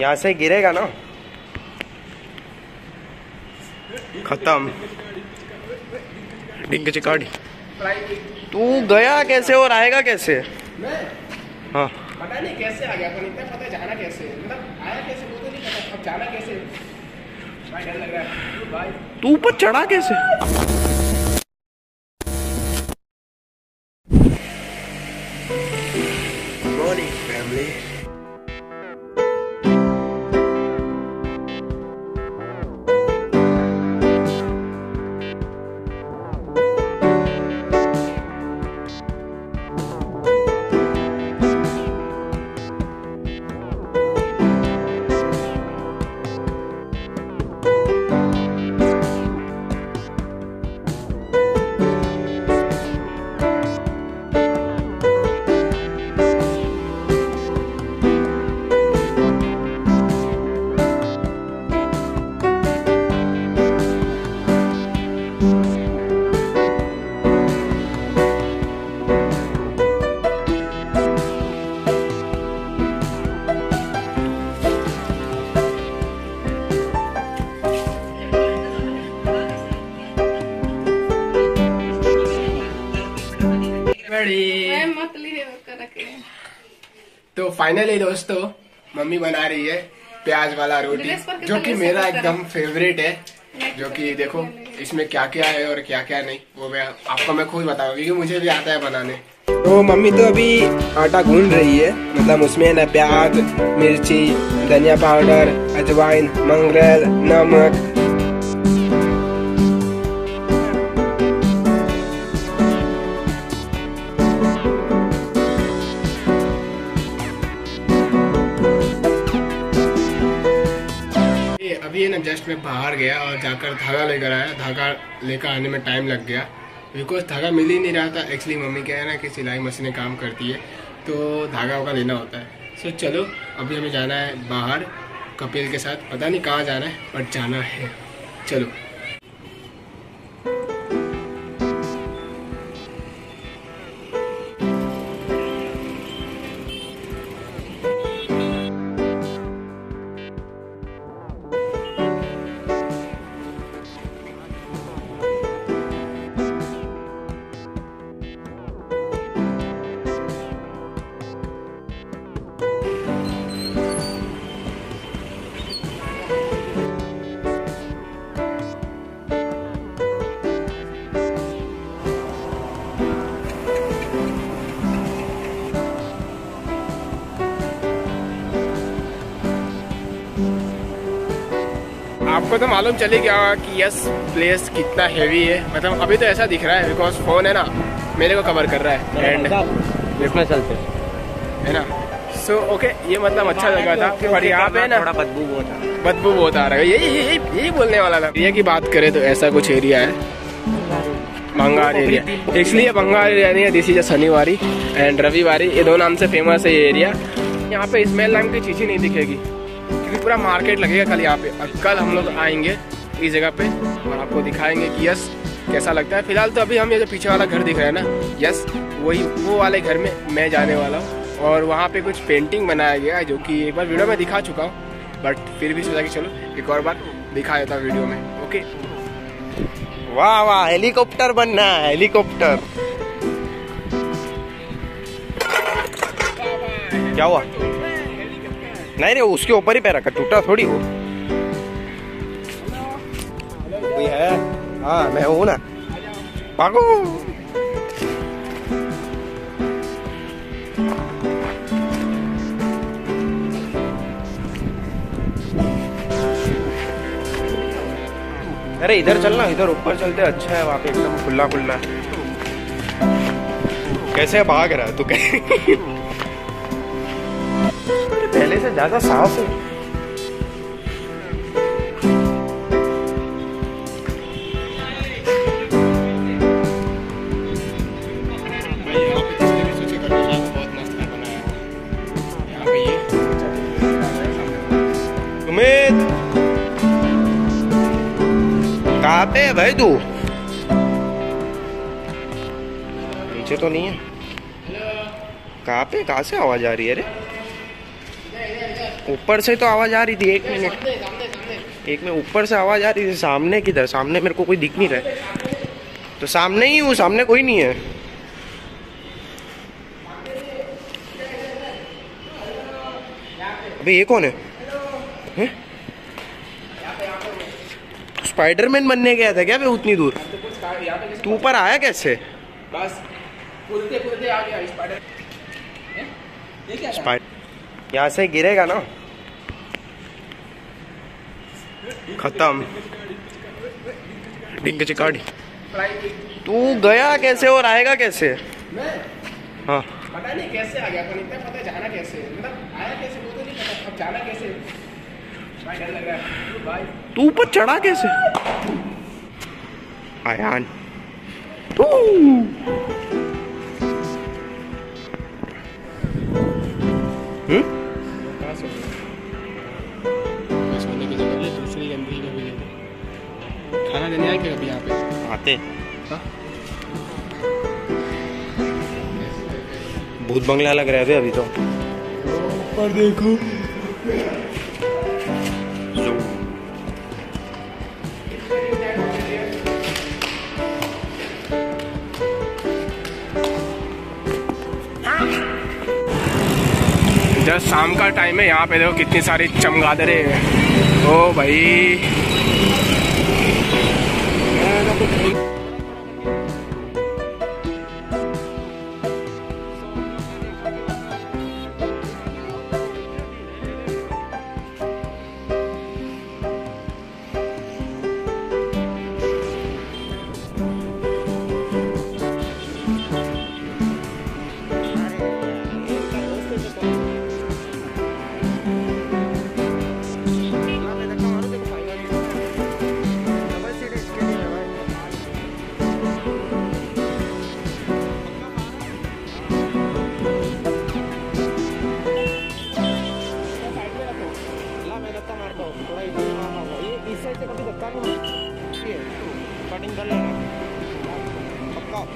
यहाँ से गिरेगा ना? खत्म। डिंग चिकाड़ी। तू गया कैसे और आएगा कैसे? हाँ। पता नहीं कैसे आ गया पर इतना पता जाना कैसे मतलब आया कैसे वो तो नहीं पता अब जाना कैसे भाई डर लग रहा है। तू ऊपर चढ़ा कैसे? तो फाइनली दोस्तों मम्मी बना रही है प्याज वाला रोटी जो कि मेरा एकदम फेवरेट है जो कि देखो इसमें क्या क्या है और क्या क्या नहीं वो मैं आपको मैं खुद बताऊँगा क्योंकि मुझे भी आता है बनाने। तो मम्मी तो अभी आटा गूंद रही है मतलब उसमें ना प्याज मिर्ची धनिया पाउडर अजवाइन मंगरेल नमक अभी है ना जस्ट मैं बाहर गया और जाकर धागा लेकर आया। धागा लेकर आने में टाइम लग गया। बिकॉज़ धागा मिल ही नहीं रहा था। एक्चुअली मम्मी क्या है ना कि सिलाई मशीनें काम करती है तो धागा वागा लेना होता है। सो so, चलो अभी हमें जाना है बाहर कपिल के साथ। पता नहीं कहाँ जाना है बट जाना है। चलो। आपको तो मालूम चले गया कि यस प्लेस कितना हैवी है। मतलब अभी तो ऐसा दिख रहा है बिकॉज़ फ़ोन है ना मेरे को कवर कर रहा है। एंड इसमें चलते है। ना? सो so, ओके okay, ये मतलब अच्छा जगह था पर यहाँ पे ना थोड़ा बदबू बहुत है। बदबू बहुत आ रहा है। यही यही यही बोलने वाला था। एरिया की बात करें तो ऐसा कुछ एरिया है। बंगाल एरिया ये बंगाल एरिया नहीं है दिस इज़ अ शनिवारी एंड रविवारी। ये दो नाम से फ़ेमस है ये एरिया यहाँ पे स्मेल नाम की चीज़ ही नहीं दिखेगी। पूरा मार्केट लगेगा कल यहाँ पे। और कल हम लोग आएँगे इस जगह पे और आपको दिखाएँगे कि यस, कैसा लगता है। फ़िलहाल तो अभी हम ये जो पीछे वाला घर दिख रहा है ना, यस, वही, वो वाले घर में मैं जाने वाला हूँ। और वहाँ पे कुछ पेंटिंग बनाया गया है जो कि एक बार वीडियो में दिखा चुका हूँ बट फिर भी सोचा कि चलो, एक और बार दिखा देता हूँ वीडियो में, ओके? वाह वाह हेलीकॉप्टर बनना है हेलीकॉप्टर क्या हुआ? नहीं रे उसके ऊपर ही पैर रखा टूटा थोड़ी वो कोई है? हाँ मैं हूँ ना। भागो। अरे इधर चलना इधर ऊपर चलते अच्छा है वहाँ पे एकदम खुला खुला कैसे भाग रहा है तू? कहीं पहले से ज़्यादा साफ़ है। कहाँ है भाई तू? नीचे तो नहीं है। कहाँ पे? कहाँ से आवाज़ आ रही है रे? ऊपर से तो आवाज़ आ रही थी एक मिनट। एक में ऊपर से आवाज़ आ रही थी सामने किधर? सामने मेरे को कोई दिख नहीं रहा है। तो सामने ही हूँ सामने कोई नहीं है। अबे ये कौन है, हैं? स्पाइडरमैन बनने गया था क्या बे उतनी दूर? तू ऊपर आया कैसे? बस कूदते कूदते आ गया स्पाइडर ये क्या था? स्पाइड यहाँ से गिरेगा ना? खत्म। डिंग चिकाड़ी। तू गया कैसे और आएगा कैसे? हाँ। पता नहीं कैसे आ गया पर इतना पता जाना कैसे? मतलब आया कैसे वो तो नहीं पता अब जाना कैसे? भाई डर लग रहा है। भाई। तू ऊपर चढ़ा कैसे? आयान तू। हम्म? खाना देने आए क्या कभी यहाँ पे? आते हाँ? भूत बंगला लग रहा है अभी तो। पर देखो। जस्ट शाम का टाइम है यहाँ पे देखो कितनी सारी चमगादड़े हैं। ओ भाई। 等得了。报告。